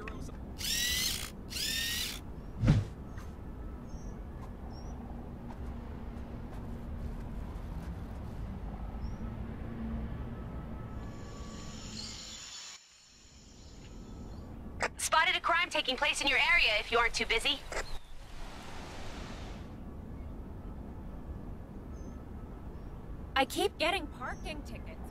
heroes. Spotted a crime taking place in your area if you aren't too busy. I keep getting parking tickets.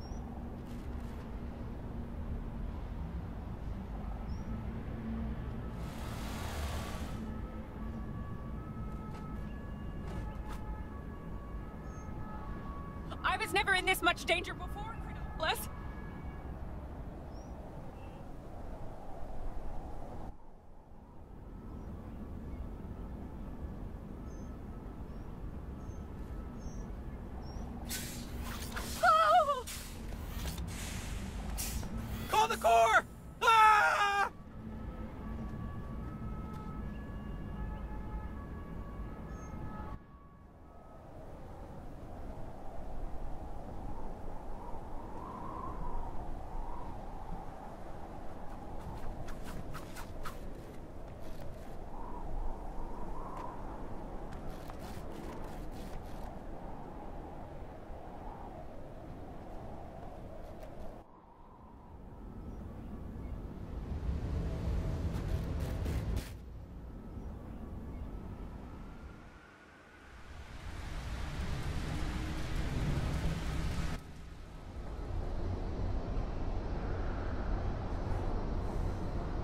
Was never in this much danger before, Bless.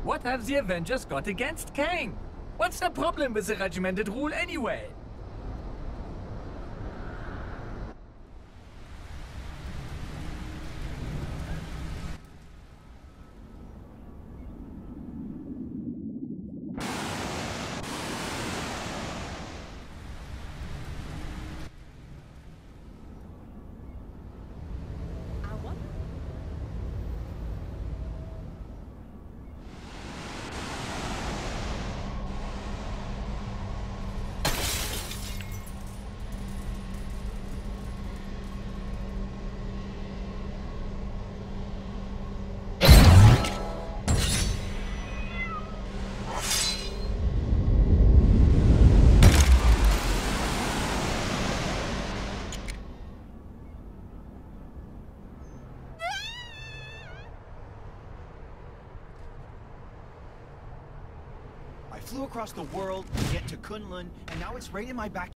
What have the Avengers got against Kang? What's the problem with the regimented rule anyway? I flew across the world to get to Kunlun, and now it's right in my back.